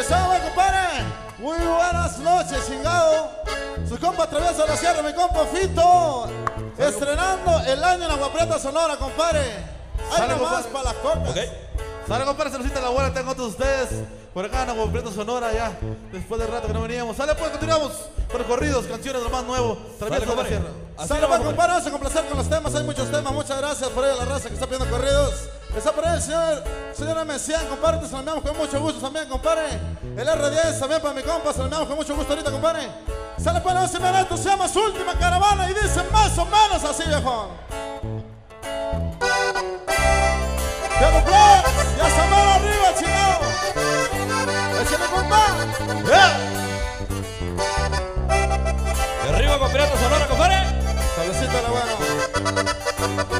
estamos, compadre. Muy buenas noches, chingado. Su compa atraviesa la sierra, mi compa Fito. Estrenando el año en la Guaprieta Sonora, compadre. Sale, nomás compadre. para las cocas. Ok. Sale, compadre, saludcita la buena, tengo todos ustedes. Por acá en Completo Sonora ya, después de rato que no veníamos. Sale, pues, continuamos. Recorridos, canciones, lo más nuevo. La compadre. Sale, compadre, vamos a complacer con los temas. Hay muchos temas. Muchas gracias por ahí a la raza que está pidiendo corridos. Está por ahí señor, señor Messián, compadre. Te saludamos con mucho gusto también, compadre. El R10 también para mi compa. Saludamos con mucho gusto ahorita, compadre. Sale, pues, vamos a esto. Se llama su última caravana y dice más o menos así, viejo. Diablo Plus, ya van arriba, chingado. Échale, compa. De arriba Pirata Sonora, compadre. Salucito la bueno.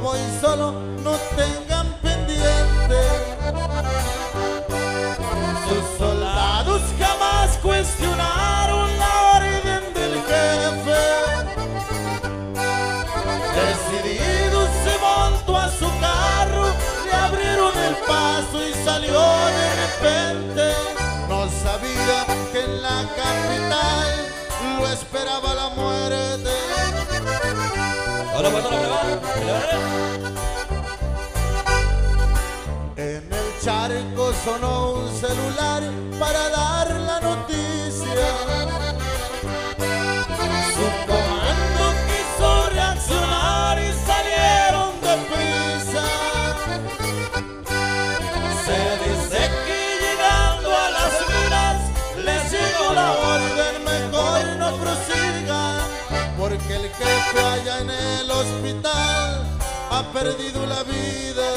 Voy solo, no tengan pendiente. Sus soldados jamás cuestionaron la orden del jefe. Decidido se montó a su carro, le abrieron el paso y salió de repente. No sabía que en la capital lo esperaba la muerte. Ahora. En el charco sonó un celular para dar ha perdido la vida.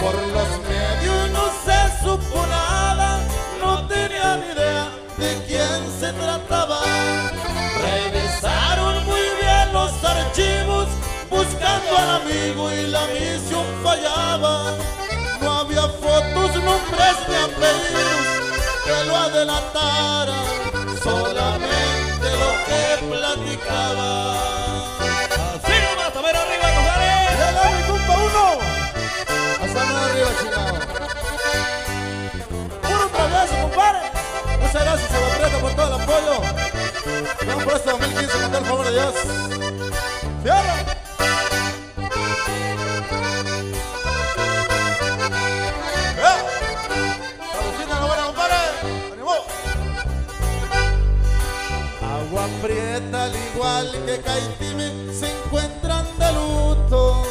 Por los medios no se supo nada, no tenían idea de quién se trataba. Revisaron muy bien los archivos, buscando al amigo y la misión fallaba. No había fotos, nombres ni apellidos que lo adelantaran, platicaba. Así nomás, a ver arriba, compadre. ¡Dale, mi compa uno! Hasta más arriba, chingado. Puro travieso, compadre. Muchas gracias a la Preta por todo el apoyo. Vamos por este 2015 con todo el favor de Dios. ¡Fierro! Agua prieta al igual que Caitime se encuentran de luto.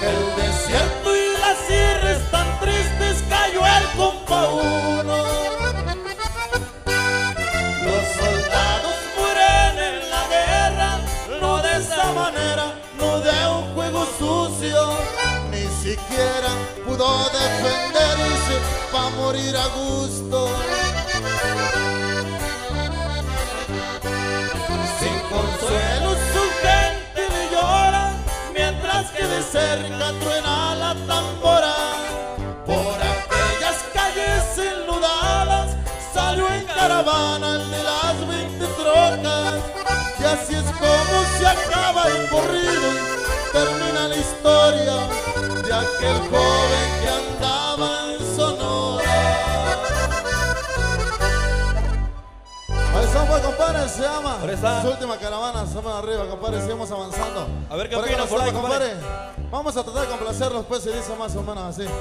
El desierto y las sierras tan tristes cayó el compa uno. Los soldados mueren en la guerra, no de esa manera, no de un juego sucio. Ni siquiera pudo defenderse para morir a gusto. Cerca truena la tambora. Por aquellas calles enludadas Salió en caravana el de las 20 trocas. Y así es como se acaba el corrido Termina la historia De aquel joven que andaba Compadre, se llama. Su última caravana, estamos arriba, compadre, seguimos avanzando. A ver qué opina por ahí, compadre. Vamos a tratar de complacerlos, pues, se dice más o menos así.